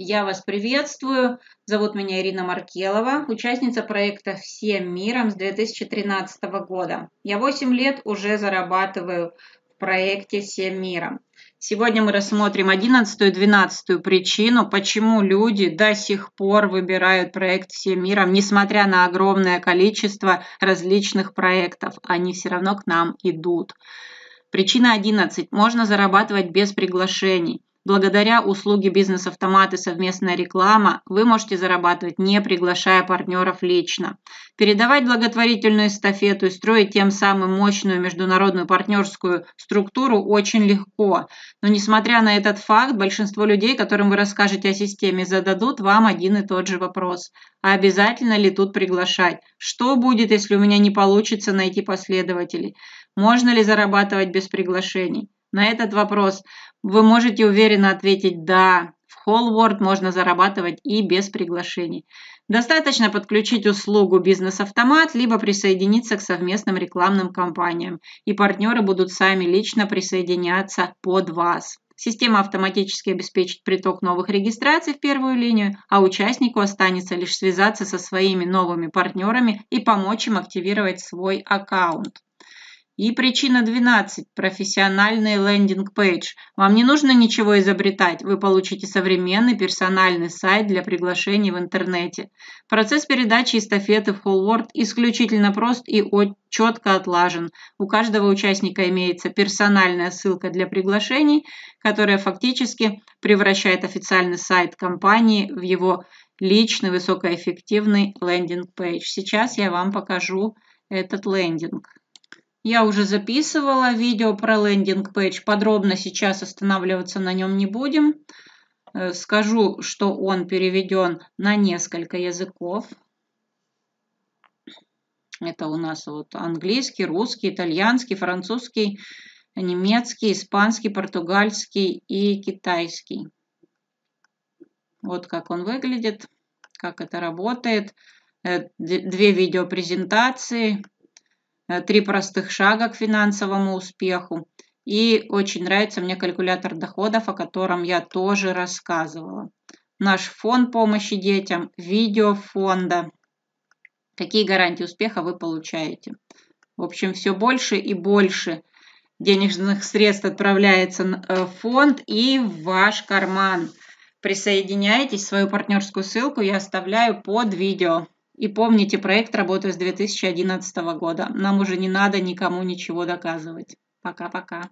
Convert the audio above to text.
Я вас приветствую. Зовут меня Ирина Маркелова, участница проекта «Всем миром» с 2013 года. Я 8 лет уже зарабатываю в проекте «Всем миром». Сегодня мы рассмотрим 11 и 12 причину, почему люди до сих пор выбирают проект «Всем миром», несмотря на огромное количество различных проектов. Они все равно к нам идут. Причина 11. Можно зарабатывать без приглашений. Благодаря услуге бизнес-автомат и совместная реклама вы можете зарабатывать, не приглашая партнеров лично. Передавать благотворительную эстафету и строить тем самым мощную международную партнерскую структуру очень легко. Но несмотря на этот факт, большинство людей, которым вы расскажете о системе, зададут вам один и тот же вопрос. А обязательно ли тут приглашать? Что будет, если у меня не получится найти последователей? Можно ли зарабатывать без приглашений? На этот вопрос вы можете уверенно ответить «да». В Whole можно зарабатывать и без приглашений. Достаточно подключить услугу «Бизнес-автомат» либо присоединиться к совместным рекламным кампаниям, и партнеры будут сами лично присоединяться под вас. Система автоматически обеспечит приток новых регистраций в первую линию, а участнику останется лишь связаться со своими новыми партнерами и помочь им активировать свой аккаунт. И причина 12. Профессиональный landing page. Вам не нужно ничего изобретать. Вы получите современный персональный сайт для приглашений в интернете. Процесс передачи эстафеты в Whole исключительно прост и четко отлажен. У каждого участника имеется персональная ссылка для приглашений, которая фактически превращает официальный сайт компании в его личный высокоэффективный landing page. Сейчас я вам покажу этот лендинг. Я уже записывала видео про лендинг-пейдж, подробно сейчас останавливаться на нем не будем. Э, скажу, что он переведен на несколько языков. Это у нас вот английский, русский, итальянский, французский, немецкий, испанский, португальский и китайский. Вот как он выглядит, как это работает. Э, две видеопрезентации. Э, три простых шага к финансовому успеху. И очень нравится мне калькулятор доходов, о котором я тоже рассказывала. Наш фонд помощи детям, видео фонда. Какие гарантии успеха вы получаете? В общем, все больше и больше денежных средств отправляется э, в фонд и в ваш карман. Присоединяйтесь, свою партнерскую ссылку я оставляю под видео. И помните, проект работает с 2011 года. Нам уже не надо никому ничего доказывать. Пока-пока.